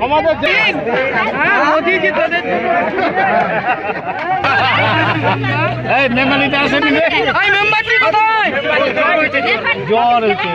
আমাদের এই জ্বর হচ্ছে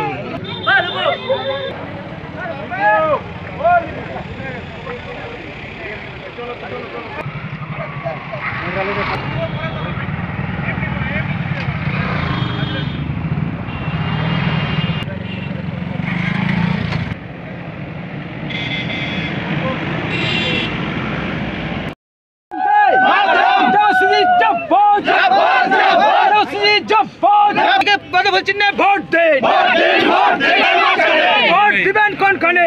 ভোট দিবেন কোন খানে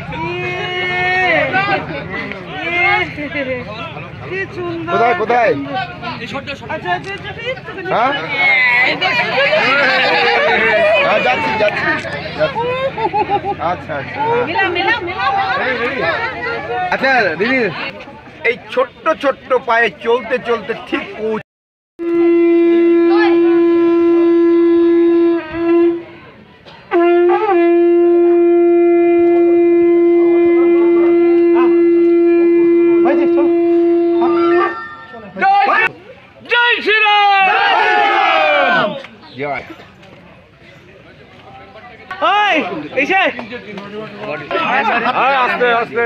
কোথায় কোথায়? হ্যাঁ? হ্যাঁ যাচ্ছি যাচ্ছি। আচ্ছা আচ্ছা। মিলা মিলা মিলা। আচ্ছা দিদি এই ছোট্ট ছোট্ট পায়ে চলতে চলতে ঠিক পৌঁছ আস্তে আস্তে